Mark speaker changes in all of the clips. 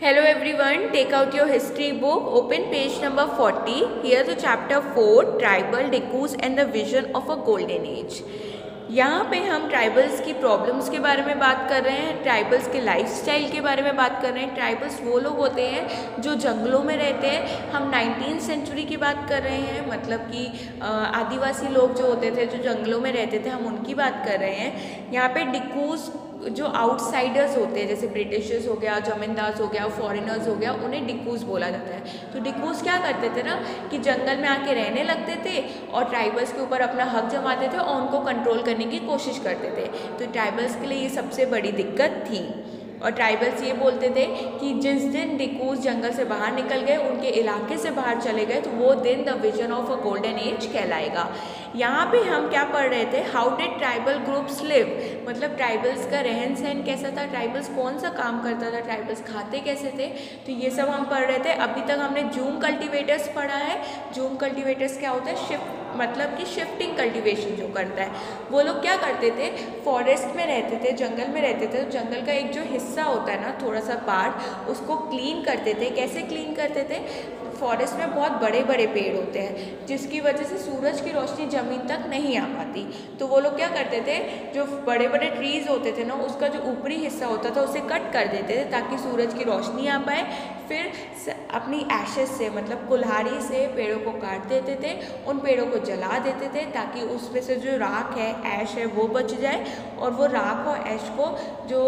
Speaker 1: Hello everyone, take out your history book, open page number 40. Here the chapter 4, Tribal Decus and the Vision of a Golden Age. यहाँ पे हम tribals की problems के बारे में बात कर रहे हैं ट्राइबल्स के लाइफस्टाइल के बारे में बात कर रहे हैं ट्राइबल्स वो लोग होते हैं जो जंगलों में रहते हैं हम नाइनटीन सेंचुरी की बात कर रहे हैं मतलब कि आदिवासी लोग जो होते थे जो जंगलों में रहते थे हम उनकी बात कर रहे हैं यहाँ पे डिकूज जो आउटसाइडर्स होते हैं, जैसे ब्रिटिशर्स हो गया जमींदार हो गया फॉरेनर्स हो गया, उन्हें डिकूज बोला जाता है। तो डिकूज क्या करते थे ना, कि जंगल में आके रहने लगते थे और ट्राइबल्स के ऊपर अपना हक जमाते थे और उनको कंट्रोल करने की कोशिश करते थे। तो ट्राइबल्स के लिए ये सबसे बड़ी दिक्कत थी। और ट्राइबल्स ये बोलते थे कि जिस दिन डिकूज जंगल से बाहर निकल गए, उनके इलाके से बाहर चले गए तो वो दिन the vision of a golden age कहलाएगा। यहाँ पे हम क्या पढ़ रहे थे? How did tribal groups live मतलब ट्राइबल्स का रहन सहन कैसा था? ट्राइबल्स कौन सा काम करता था? ट्राइबल्स खाते कैसे थे? तो ये सब हम पढ़ रहे थे। अभी तक हमने जूम कल्टिवेटर्स पढ़ा है। जूम कल्टिवेटर्स क्या होता है? शिफ्ट मतलब कि शिफ्टिंग कल्टीवेशन जो करता है। वो लोग क्या करते थे? फॉरेस्ट में रहते थे, जंगल में रहते थे। तो जंगल का एक जो हिस्सा होता है ना थोड़ा सा पार्ट उसको क्लीन करते थे। कैसे क्लीन करते थे? फॉरेस्ट में बहुत बड़े बड़े पेड़ होते हैं, जिसकी वजह से सूरज की रोशनी ज़मीन तक नहीं आ पाती। तो वो लोग क्या करते थे, जो बड़े बड़े ट्रीज़ होते थे ना, उसका जो ऊपरी हिस्सा होता था, उसे कट कर देते थे, ताकि सूरज की रोशनी आ पाए। फिर अपनी एशेस से मतलब कुल्हाड़ी से पेड़ों को काट देते थे, उन पेड़ों को जला देते थे, ताकि उसमें से जो राख है ऐश है, वो बच जाए। और वो राख और ऐश को जो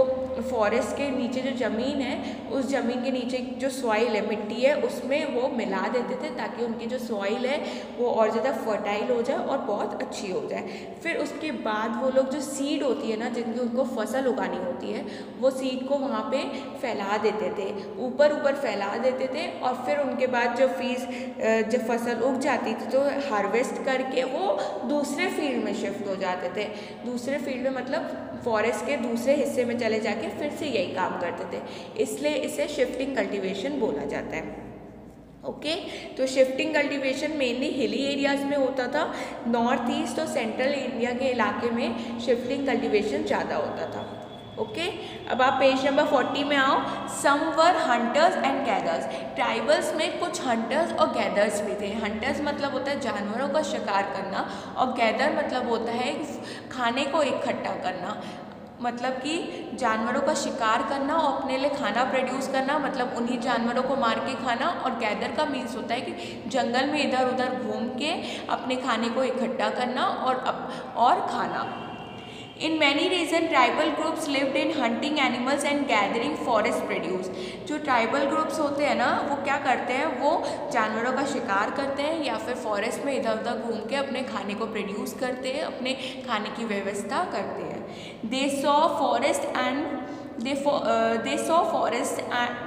Speaker 1: फॉरेस्ट के नीचे जो ज़मीन है, उस ज़मीन के नीचे जो सॉइल है, मिट्टी है, उसमें वो मिला देते थे ताकि उनकी जो सॉइल है, वो और ज़्यादा फर्टाइल हो जाए और बहुत अच्छी हो जाए। फिर उसके बाद वो लोग जो सीड होती है ना, जिनकी उनको फ़सल उगानी होती है, वो सीड को वहाँ पे फैला देते थे। ऊपर ऊपर फैला देते थे और फिर उनके बाद जो फ़ीस जब फ़सल उग जाती थी तो हार्वेस्ट करके वो दूसरे फ़ील्ड में शिफ्ट हो जाते थे। दूसरे फ़ील्ड में मतलब फॉरेस्ट के दूसरे हिस्से में चले जाके फिर से यही काम करते थे। इसलिए इसे शिफ्टिंग कल्टीवेशन बोला जाता है। Okay okay? तो shifting cultivation mainly hilly areas में होता था. नॉर्थ ईस्ट और सेंट्रल इंडिया के इलाके में शिफ्टिंग कल्टीवेशन ज़्यादा होता था. Okay okay? अब आप पेज नंबर फोर्टी में आओ. Some were hunters and gatherers tribals में कुछ हंटर्स और गैदर्स भी थे. हंटर्स मतलब होता है जानवरों का शिकार करना और गैदर मतलब होता है खाने को इकट्ठा करना. मतलब कि जानवरों का शिकार करना और अपने लिए खाना प्रोड्यूस करना मतलब उन्हीं जानवरों को मार के खाना और गैदर का मीन्स होता है कि जंगल में इधर उधर घूम के अपने खाने को इकट्ठा करना और अप, और खाना। In many region tribal groups lived in hunting animals and gathering forest produce जो ट्राइबल ग्रुप्स होते हैं ना वो क्या करते हैं? वो जानवरों का शिकार करते हैं या फिर फॉरेस्ट में इधर उधर घूम के अपने खाने को प्रोड्यूस करते हैं अपने खाने की व्यवस्था करते हैं। They saw forest and they they saw forest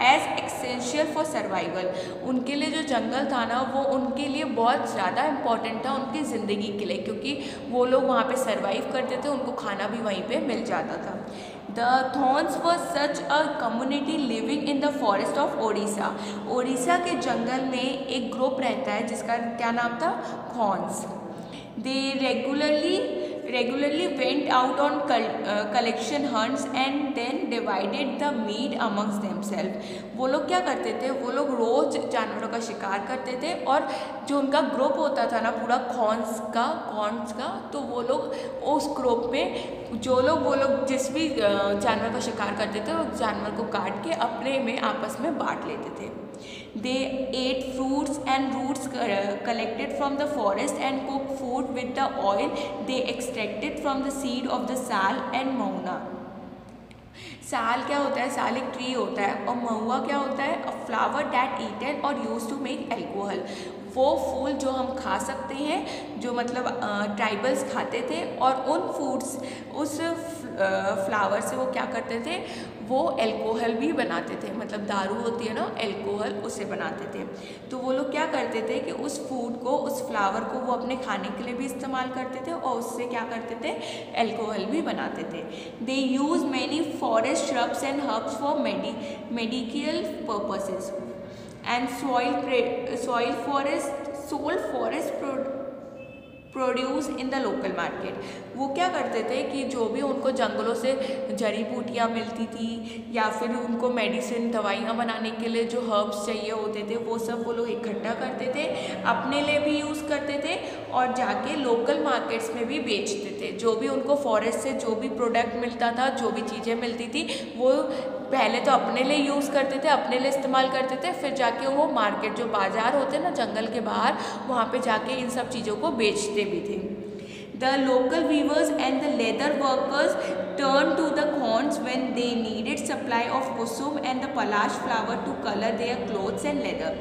Speaker 1: as essential for survival उनके लिए जो जंगल था ना, वो उनके लिए बहुत ज़्यादा इंपॉर्टेंट था उनकी ज़िंदगी के लिए, क्योंकि वो लोग वहाँ पे सर्वाइव करते थे, उनको खाना भी वहीं पे मिल जाता था। The Khonds was such a community living in the forest of Odisha Odisha के जंगल में एक ग्रुप रहता है, जिसका क्या नाम था? Khonds they regularly regularly went out on col uh, collection hunts and then divided the meat amongst themselves. वो लोग क्या करते थे? वो लोग रोज़ जानवरों का शिकार करते थे और जो उनका ग्रुप होता था ना पूरा कॉन्स का कॉन्स का तो वो लोग उस ग्रुप में जो लोग वो लोग जिस भी जानवर का शिकार करते थे उस जानवर को काट के अपने में आपस में बांट लेते थे। They ate fruits and roots collected from the forest and cooked food with the oil they extracted from the seed of the sal and mauna. साल क्या होता है साल एक ट्री होता है और महुआ क्या होता है अ फ्लावर डैट ईटन और यूज़ टू मेक एल्कोहल वो फूल जो हम खा सकते हैं जो मतलब ट्राइबल्स खाते थे और उन फूड्स उस फ्लावर से वो क्या करते थे? वो एल्कोहल भी बनाते थे। मतलब दारू होती है ना एल्कोहल उसे बनाते थे। तो वो लोग क्या करते थे कि उस फ़ूड को, उस फ्लावर को वो अपने खाने के लिए भी इस्तेमाल करते थे और उससे क्या करते थे? एल्कोहल भी बनाते थे। They use many forest shrubs and herbs for medi medical purposes and soil soil forest soil forest produce in the local market वो क्या करते थे कि जो भी उनको जंगलों से जड़ी बूटियाँ मिलती थी या फिर उनको मेडिसिन दवाइयाँ बनाने के लिए जो हर्ब्स चाहिए होते थे, वो सब वो लोग इकट्ठा करते थे, अपने लिए भी यूज़ करते थे और जाके लोकल मार्केट्स में भी बेचते थे। जो भी उनको फॉरेस्ट से जो भी प्रोडक्ट मिलता था, जो भी चीज़ें मिलती थी, वो पहले तो अपने लिए यूज़ करते थे, अपने लिए इस्तेमाल करते थे, फिर जाके वो मार्केट जो बाज़ार होते ना, जंगल के बाहर, वहाँ पे जाके इन सब चीज़ों को बेचते भी थे। The local weavers and the leather workers turn to the cons when they needed supply of kusum and the palash flower to colour their clothes and leather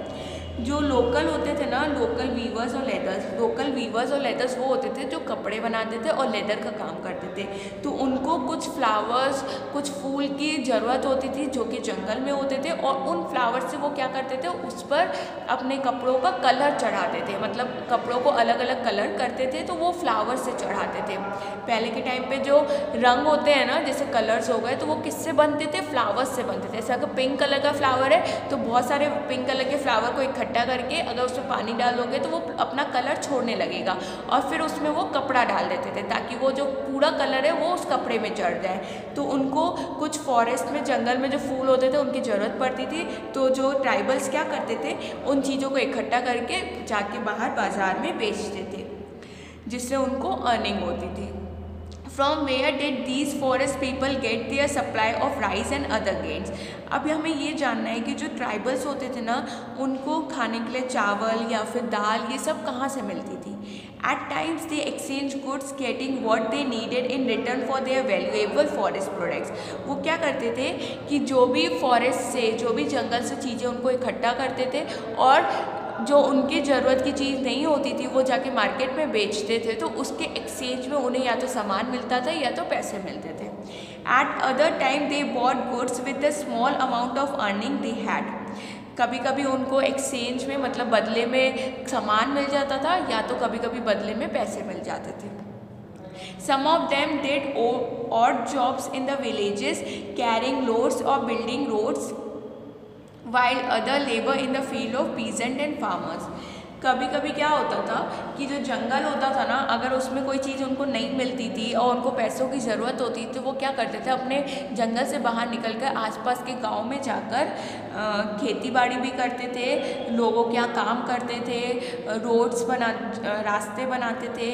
Speaker 1: जो लोकल होते थे ना लोकल वीवर्स और लेदर्स लोकल वीवर्स और leathers वो होते थे जो कपड़े बनाते थे और लेदर का काम करते थे। तो उनको कुछ फ्लावर्स कुछ फूल की ज़रूरत होती थी जो कि जंगल में होते थे और उन फ्लावर्स से वो क्या करते थे, उस पर अपने कपड़ों का कलर चढ़ाते थे। मतलब कपड़ों को अलग अलग कलर करते थे तो वो फ्लावर से चढ़ाते थे। पहले के टाइम पे जो रंग होते हैं ना, जैसे कलर्स हो गए तो वो किससे बनते थे? फ्लावर्स से बनते थे। जैसे अगर पिंक कलर का फ्लावर है तो बहुत सारे पिंक कलर के फ्लावर को इकट्ठा इकट्ठा करके अगर उसमें पानी डालोगे तो वो अपना कलर छोड़ने लगेगा। और फिर उसमें वो कपड़ा डाल देते थे ताकि वो जो पूरा कलर है वो उस कपड़े में चढ़ जाए। तो उनको कुछ फॉरेस्ट में, जंगल में जो फूल होते थे उनकी ज़रूरत पड़ती थी। तो जो ट्राइबल्स क्या करते थे, उन चीज़ों को इकट्ठा करके जाके बाहर बाज़ार में बेचते थे, जिससे उनको अर्निंग होती थी। From where did these forest people get their supply of rice and other grains अब हमें ये जानना है कि जो ट्राइबल्स होते थे ना, उनको खाने के लिए चावल या फिर दाल, ये सब कहाँ से मिलती थी? At times they exchange goods getting what they needed in return for their valuable forest products वो क्या करते थे कि जो भी फॉरेस्ट से, जो भी जंगल से चीज़ें उनको इकट्ठा करते थे और जो उनकी ज़रूरत की चीज़ नहीं होती थी वो जाके मार्केट में बेचते थे तो उसके एक्सचेंज में उन्हें या तो सामान मिलता था या तो पैसे मिलते थे। At other time they bought goods with the small amount of earning they had कभी कभी उनको एक्सचेंज में मतलब बदले में सामान मिल जाता था या तो कभी कभी बदले में पैसे मिल जाते थे। Some of them did odd jobs in the villages, carrying loads or building roads. While other labor in the field of peasant and farmers. कभी कभी क्या होता था कि जो जंगल होता था ना, अगर उसमें कोई चीज़ उनको नहीं मिलती थी और उनको पैसों की ज़रूरत होती थी तो वो क्या करते थे, अपने जंगल से बाहर निकल कर आसपास के गाँव में जाकर खेती बाड़ी भी करते थे, लोगों के यहाँ काम करते थे, रोड्स बना रास्ते बनाते थे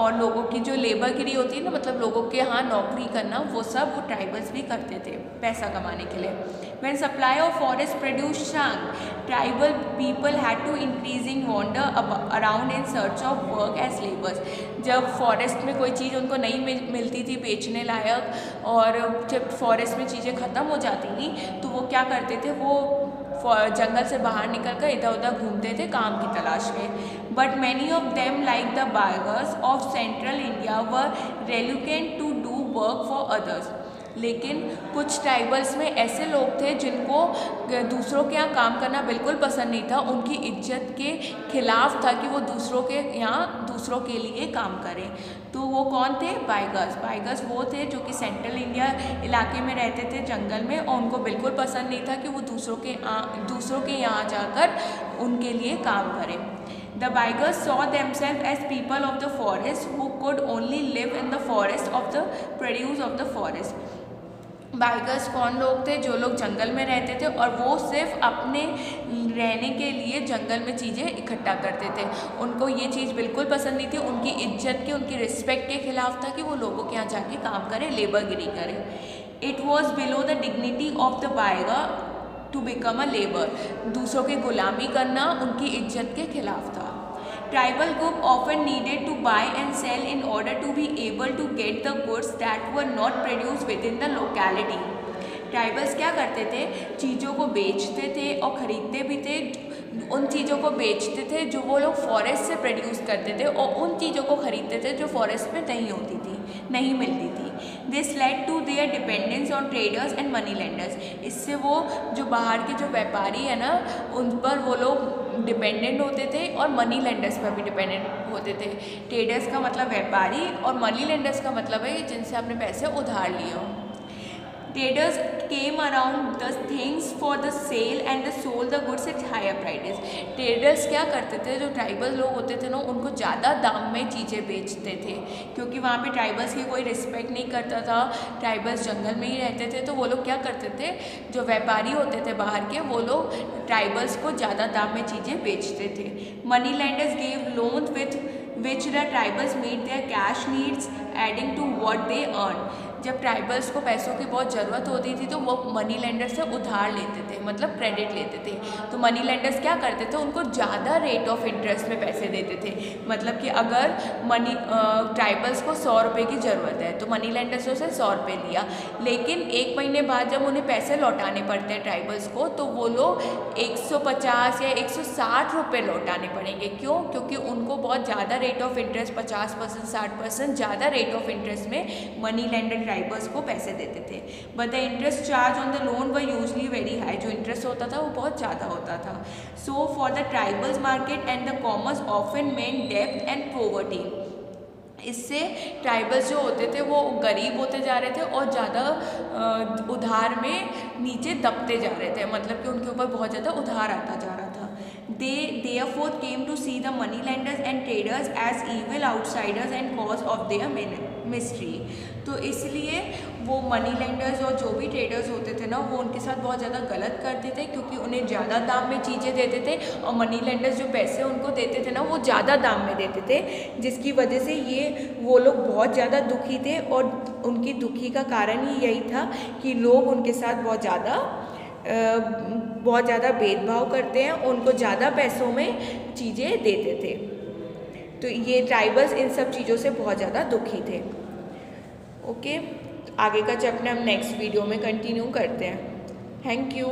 Speaker 1: और लोगों की जो लेबरगिरी होती है ना मतलब लोगों के यहाँ नौकरी करना, वो सब वो ट्राइबल्स भी करते थे पैसा कमाने के लिए। When supply of forest produce tribal people people had to increasing wander around in search of work as laborers. जब फॉरेस्ट में कोई चीज़ उनको नहीं मिलती थी बेचने लायक, और जब फॉरेस्ट में चीज़ें ख़त्म हो जाती थी तो वो क्या करते थे? वो जंगल से बाहर निकल कर इधर उधर घूमते थे काम की तलाश में. But many of them like the Baigas of central India were reluctant to do work for others लेकिन कुछ ट्राइबल्स में ऐसे लोग थे जिनको दूसरों के यहाँ काम करना बिल्कुल पसंद नहीं था। उनकी इज़्ज़त के खिलाफ था कि वो दूसरों के यहाँ दूसरों के लिए काम करें। तो वो कौन थे? बाइगर्स बाइगर्स वो थे जो कि सेंट्रल इंडिया इलाके में रहते थे जंगल में और उनको बिल्कुल पसंद नहीं था कि वो दूसरों के दूसरों के यहाँ जाकर उनके लिए काम करें। The Baigas saw self as people of the forest who could only live in the forest of the produce of the forest Baigas कौन लोग थे? जो लोग जंगल में रहते थे और वो सिर्फ़ अपने रहने के लिए जंगल में चीज़ें इकट्ठा करते थे। उनको ये चीज़ बिल्कुल पसंद नहीं थी। उनकी इज़्ज़त के, उनकी रिस्पेक्ट के खिलाफ था कि वो लोगों के यहाँ जाके काम करें लेबरगिरी करें। It was below the dignity of the Baiga to become a labour दूसरों की गुलामी करना उनकी इज़्ज़त के खिलाफ था। Tribal group often needed to buy and sell in order to be able to get the goods that were not produced within the locality. Tribals क्या करते थे? चीज़ों को बेचते थे और ख़रीदते भी थे। उन चीज़ों को बेचते थे जो वो लोग फॉरेस्ट से प्रोड्यूस करते थे और उन चीज़ों को ख़रीदते थे जो फॉरेस्ट में नहीं होती थी, नहीं मिलती थी। This led to their dependence on traders and money lenders इससे वो जो बाहर के जो व्यापारी है ना, उन पर वो लोग डिपेंडेंट होते थे और मनी लेंडर्स पर भी डिपेंडेंट होते थे। ट्रेडर्स का मतलब व्यापारी और मनी लेंडर्स का मतलब है जिनसे आपने पैसे उधार लिए हों। Traders came around the things for the sale and the sold the goods at higher prices traders क्या करते थे? जो ट्राइबल लोग होते थे ना, उनको ज़्यादा दाम में चीज़ें बेचते थे। क्योंकि वहाँ पे ट्राइबल्स की कोई रिस्पेक्ट नहीं करता था ट्राइबल्स जंगल में ही रहते थे तो वो लोग क्या करते थे? जो व्यापारी होते थे बाहर के, वो लोग ट्राइबल्स को ज़्यादा दाम में चीज़ें बेचते थे। Money lenders gave loan with which the tribals meet their cash needs adding to what they earn जब ट्राइबल्स को पैसों की बहुत ज़रूरत होती थी तो वो मनी लेंडर से उधार लेते थे मतलब क्रेडिट लेते थे। तो मनी लेंडर्स क्या करते थे? उनको ज़्यादा रेट ऑफ़ इंटरेस्ट में पैसे देते थे। मतलब कि अगर मनी ट्राइबल्स को सौ रुपये की ज़रूरत है तो मनी लेंडर्स ने उसे सौ रुपये लिया। लेकिन एक महीने बाद जब उन्हें पैसे लौटाने पड़ते हैं ट्राइबल्स को तो वो लोग पचास या एक रुपये लौटाने पड़ेंगे। क्यों? क्योंकि उनको बहुत ज़्यादा रेट ऑफ़ इंटरेस्ट पचास परसेंट साठ परसेंट ज़्यादा रेट ऑफ़ इंटरेस्ट में मनी लेंडर ट्राइबर्स को पैसे देते थे। But the interest charge on the loan was usually very high जो इंटरेस्ट होता था, वो बहुत ज़्यादा होता था। So for the tribals market and the commerce often meant depth and poverty इससे ट्राइबल्स जो होते थे, वो गरीब होते जा रहे थे और ज़्यादा उधार में नीचे दबते जा रहे थे। मतलब कि उनके ऊपर बहुत ज़्यादा उधार आता जा रहा था। They therefore came to see the money lenders and traders as evil outsiders and cause of their mystery तो इसलिए वो मनी लेंडर्स और जो भी ट्रेडर्स होते थे ना, वो उनके साथ बहुत ज़्यादा गलत करते थे क्योंकि उन्हें ज़्यादा दाम में चीज़ें देते थे और मनी लेंडर्स जो पैसे उनको देते थे ना, वो ज़्यादा दाम में देते थे, जिसकी वजह से ये, वो लोग बहुत ज़्यादा दुखी थे और उनकी दुखी का कारण ही यही था कि लोग उनके साथ बहुत ज़्यादा बहुत ज़्यादा भेदभाव करते हैं, उनको ज़्यादा पैसों में चीज़ें देते थे। तो ये ट्राइबल्स इन सब चीज़ों से बहुत ज़्यादा दुखी थे। ओके आगे का चैप्टर हम नेक्स्ट वीडियो में कंटिन्यू करते हैं। Thank you